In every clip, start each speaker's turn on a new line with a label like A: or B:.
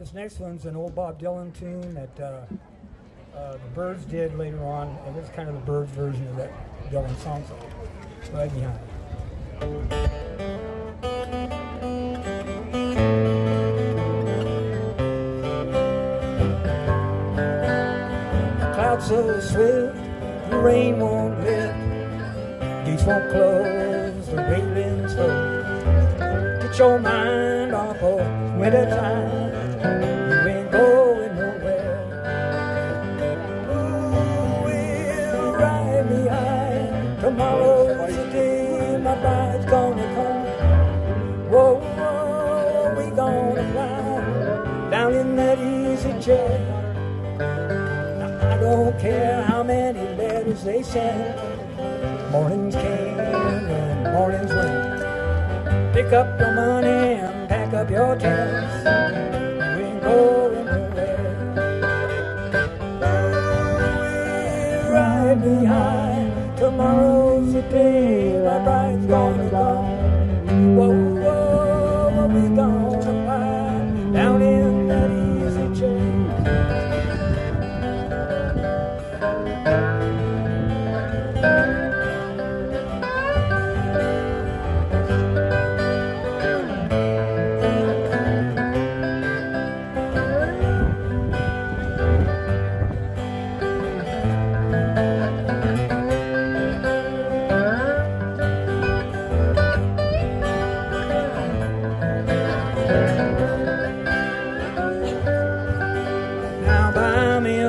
A: This next one's an old Bob Dylan tune that uh, uh, the Byrds did later on, and is kind of the Byrds version of that Dylan song. So right behind. Clouds so swift, the rain won't lift, gates won't close, the railings slow. Get your mind off of winter tomorrow's the day my bride's gonna come. Whoa, whoa, we gonna fly down in that easy chair. Now, I don't care how many letters they send. Mornings came and mornings went. Pick up your money and pack up your tents.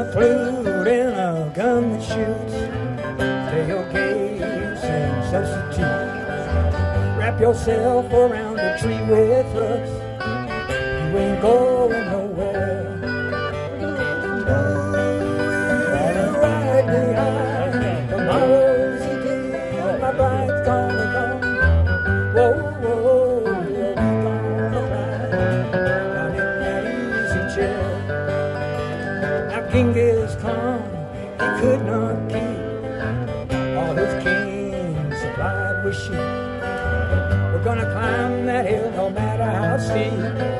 A: A flute and a gun that shoots. Stay your Tailgates and substitute. Wrap yourself around a tree with us. You ain't going nowhere. Tomorrow's the day my bride's gonna come. Whoa, Genghis Khan, he could not keep all his kings supplied with sheep. We're gonna climb that hill no matter how steep